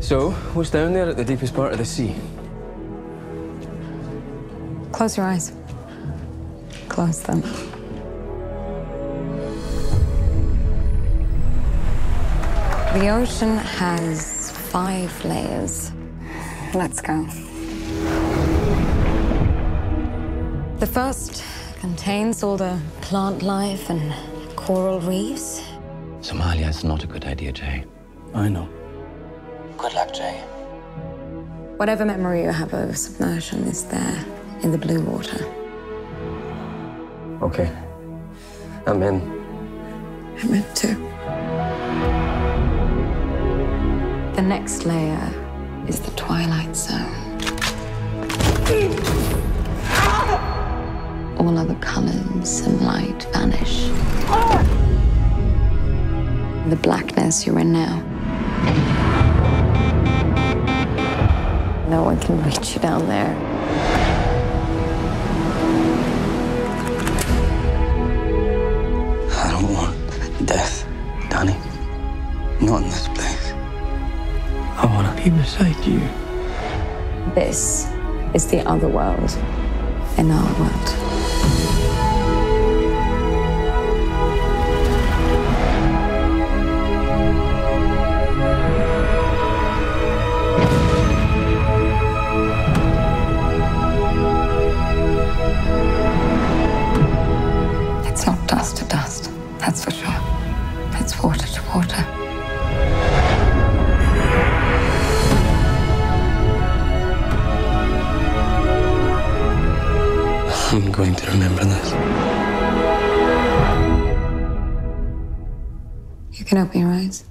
So, what's down there at the deepest part of the sea? Close your eyes. Close them. The ocean has five layers. Let's go. The first contains all the plant life and coral reefs. Somalia is not a good idea, Jay. I know. Good luck, Jay. Whatever memory you have of submersion is there in the blue water. Okay. I'm in. I'm in too. The next layer is the twilight zone. All other colors and light vanish. The blackness you're in now. No one can reach you down there. I don't want death, Danny. Not in this place. I want to be beside you. This is the other world and our world. It's water to water. I'm going to remember this. You can open your eyes.